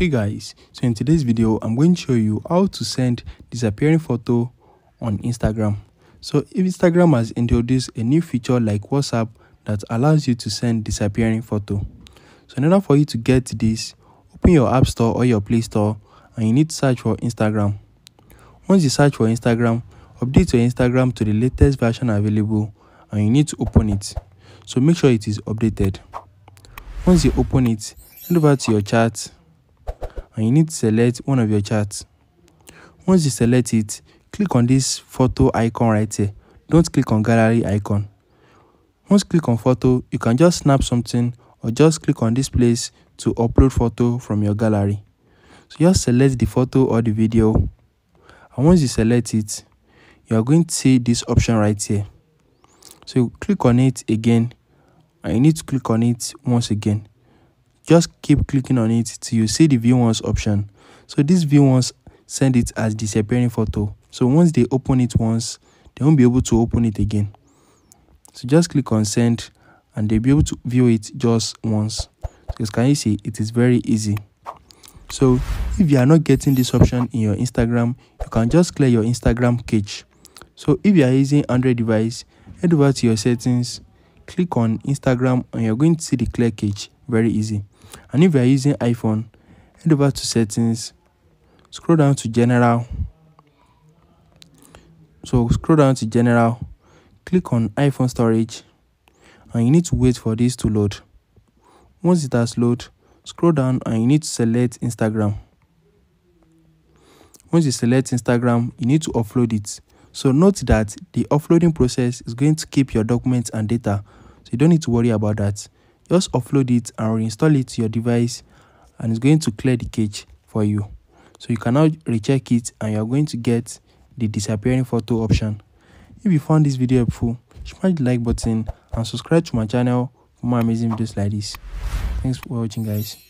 hey guys so in today's video i'm going to show you how to send disappearing photo on instagram. So if instagram has introduced a new feature like whatsapp that allows you to send disappearing photo. So in order for you to get this open your app store or your play store and you need to search for instagram. Once you search for instagram update your instagram to the latest version available and you need to open it. So make sure it is updated. Once you open it head over to your chat and you need to select one of your chats once you select it click on this photo icon right here. Don't click on gallery icon. Once click on photo you can just snap something or just click on this place to upload photo from your gallery. So just select the photo or the video. And once you select it you are going to see this option right here. So click on it again and you need to click on it once again just keep clicking on it till you see the view once option. So this view once send it as disappearing photo. So once they open it once they won't be able to open it again. So just click on send and they'll be able to view it just once. Because can you see it is very easy. So if you are not getting this option in your instagram you can just clear your instagram cache so if you are using android device head over to your settings click on instagram and you're going to see the clear cache very easy. And if you are using iphone head over to settings scroll down to general. So scroll down to general click on iphone storage and you need to wait for this to load. Once it has loaded, scroll down and you need to select instagram. Once you select instagram you need to upload it. So note that the uploading process is going to keep your documents and data so you don't need to worry about that just upload it and reinstall it to your device and it's going to clear the cache for you. So you can now recheck it and you're going to get the disappearing photo option. If you found this video helpful smash the like button and subscribe to my channel for more amazing videos like this. Thanks for watching guys